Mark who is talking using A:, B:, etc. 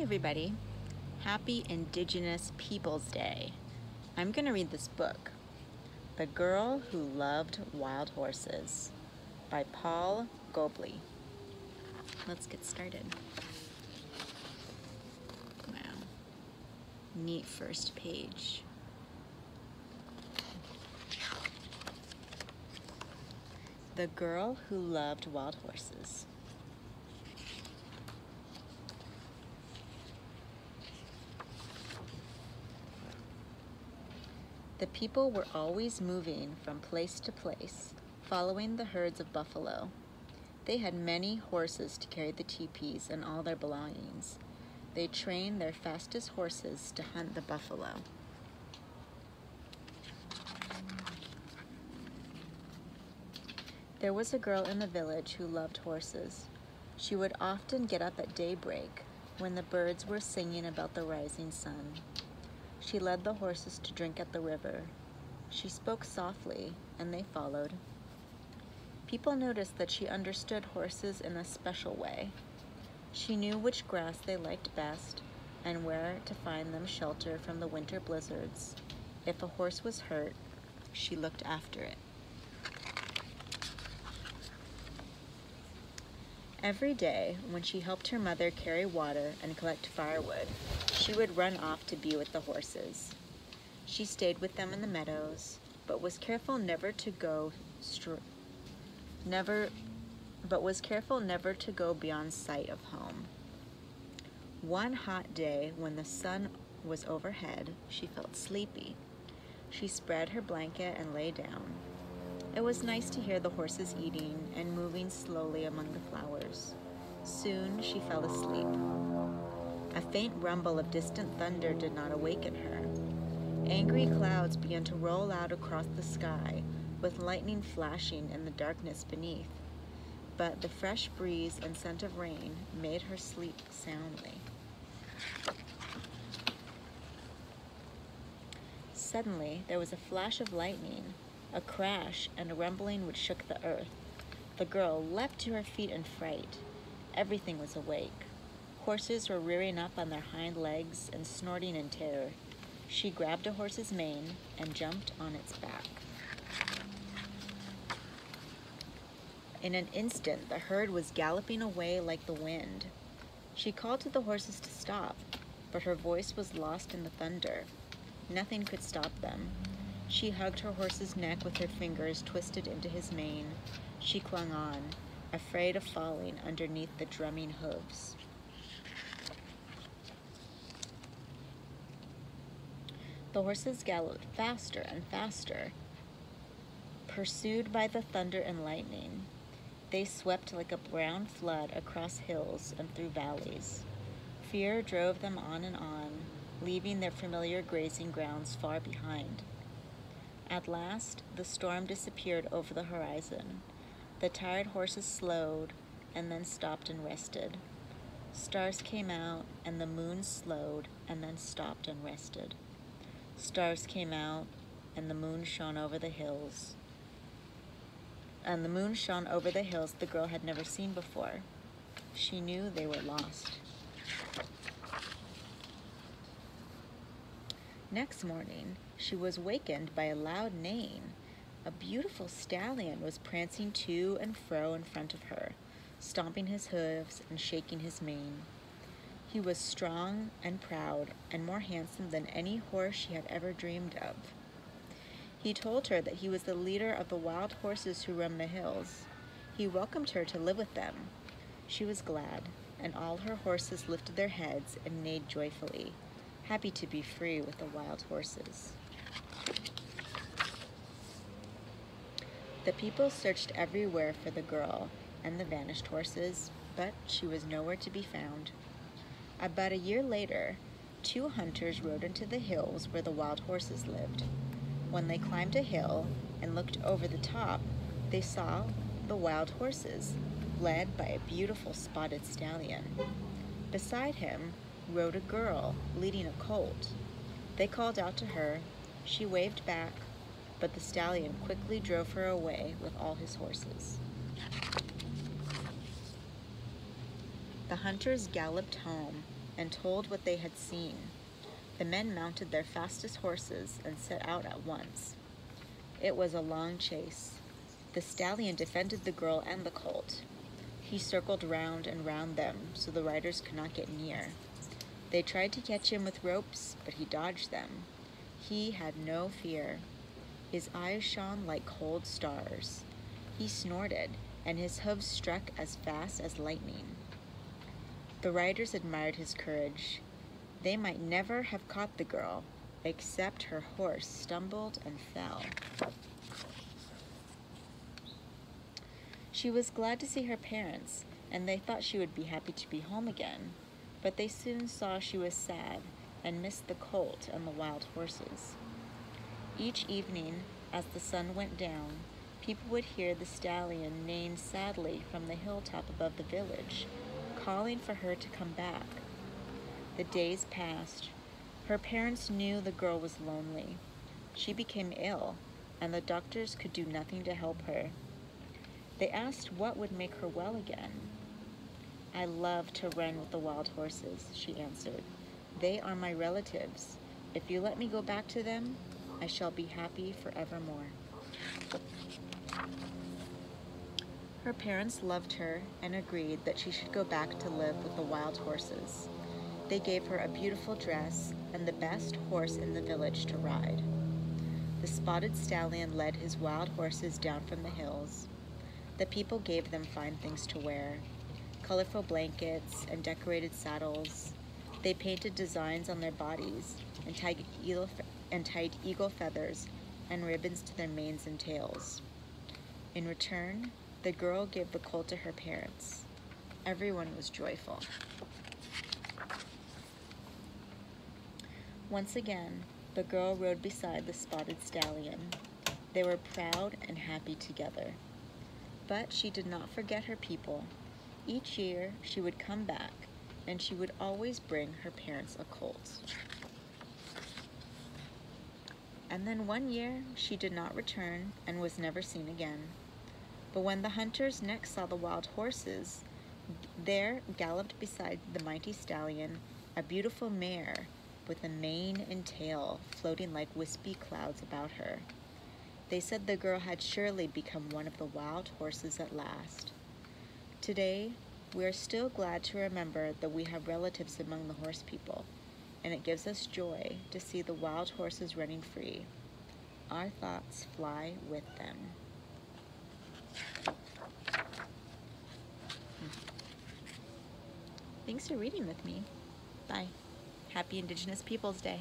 A: Hey everybody, happy Indigenous Peoples Day. I'm going to read this book, The Girl Who Loved Wild Horses by Paul Goble. Let's get started. Wow, neat first page. The Girl Who Loved Wild Horses. The people were always moving from place to place, following the herds of buffalo. They had many horses to carry the teepees and all their belongings. They trained their fastest horses to hunt the buffalo. There was a girl in the village who loved horses. She would often get up at daybreak when the birds were singing about the rising sun. She led the horses to drink at the river. She spoke softly, and they followed. People noticed that she understood horses in a special way. She knew which grass they liked best and where to find them shelter from the winter blizzards. If a horse was hurt, she looked after it. Every day, when she helped her mother carry water and collect firewood, she would run off to be with the horses. She stayed with them in the meadows, but was careful never to go never but was careful never to go beyond sight of home. One hot day when the sun was overhead, she felt sleepy. She spread her blanket and lay down. It was nice to hear the horses eating and moving slowly among the flowers. Soon she fell asleep. A faint rumble of distant thunder did not awaken her. Angry clouds began to roll out across the sky, with lightning flashing in the darkness beneath. But the fresh breeze and scent of rain made her sleep soundly. Suddenly, there was a flash of lightning, a crash and a rumbling which shook the earth. The girl leapt to her feet in fright. Everything was awake. Horses were rearing up on their hind legs and snorting in terror. She grabbed a horse's mane and jumped on its back. In an instant, the herd was galloping away like the wind. She called to the horses to stop, but her voice was lost in the thunder. Nothing could stop them. She hugged her horse's neck with her fingers twisted into his mane. She clung on, afraid of falling underneath the drumming hooves. The horses galloped faster and faster, pursued by the thunder and lightning. They swept like a brown flood across hills and through valleys. Fear drove them on and on, leaving their familiar grazing grounds far behind. At last, the storm disappeared over the horizon. The tired horses slowed and then stopped and rested. Stars came out and the moon slowed and then stopped and rested. Stars came out and the moon shone over the hills. And the moon shone over the hills the girl had never seen before. She knew they were lost. Next morning, she was wakened by a loud neighing. A beautiful stallion was prancing to and fro in front of her, stomping his hooves and shaking his mane. He was strong and proud and more handsome than any horse she had ever dreamed of. He told her that he was the leader of the wild horses who roam the hills. He welcomed her to live with them. She was glad, and all her horses lifted their heads and neighed joyfully happy to be free with the wild horses. The people searched everywhere for the girl and the vanished horses, but she was nowhere to be found. About a year later, two hunters rode into the hills where the wild horses lived. When they climbed a hill and looked over the top, they saw the wild horses, led by a beautiful spotted stallion. Beside him rode a girl leading a colt. They called out to her. She waved back, but the stallion quickly drove her away with all his horses. The hunters galloped home and told what they had seen. The men mounted their fastest horses and set out at once. It was a long chase. The stallion defended the girl and the colt. He circled round and round them so the riders could not get near. They tried to catch him with ropes, but he dodged them. He had no fear. His eyes shone like cold stars. He snorted, and his hooves struck as fast as lightning. The riders admired his courage. They might never have caught the girl, except her horse stumbled and fell. She was glad to see her parents, and they thought she would be happy to be home again, but they soon saw she was sad and missed the colt and the wild horses. Each evening, as the sun went down, people would hear the stallion neighing sadly from the hilltop above the village, calling for her to come back. The days passed. Her parents knew the girl was lonely. She became ill, and the doctors could do nothing to help her. They asked what would make her well again. I love to run with the wild horses, she answered. They are my relatives. If you let me go back to them, I shall be happy forevermore. Her parents loved her and agreed that she should go back to live with the wild horses. They gave her a beautiful dress and the best horse in the village to ride. The spotted stallion led his wild horses down from the hills. The people gave them fine things to wear colorful blankets and decorated saddles. They painted designs on their bodies and tied eagle, and tied eagle feathers and ribbons to their manes and tails. In return, the girl gave the colt to her parents. Everyone was joyful. Once again, the girl rode beside the spotted stallion. They were proud and happy together. But she did not forget her people. Each year, she would come back, and she would always bring her parents a colt. And then one year, she did not return and was never seen again. But when the hunters next saw the wild horses, there galloped beside the mighty stallion a beautiful mare with a mane and tail floating like wispy clouds about her. They said the girl had surely become one of the wild horses at last. Today, we are still glad to remember that we have relatives among the horse people, and it gives us joy to see the wild horses running free. Our thoughts fly with them. Thanks for reading with me. Bye. Happy Indigenous Peoples Day.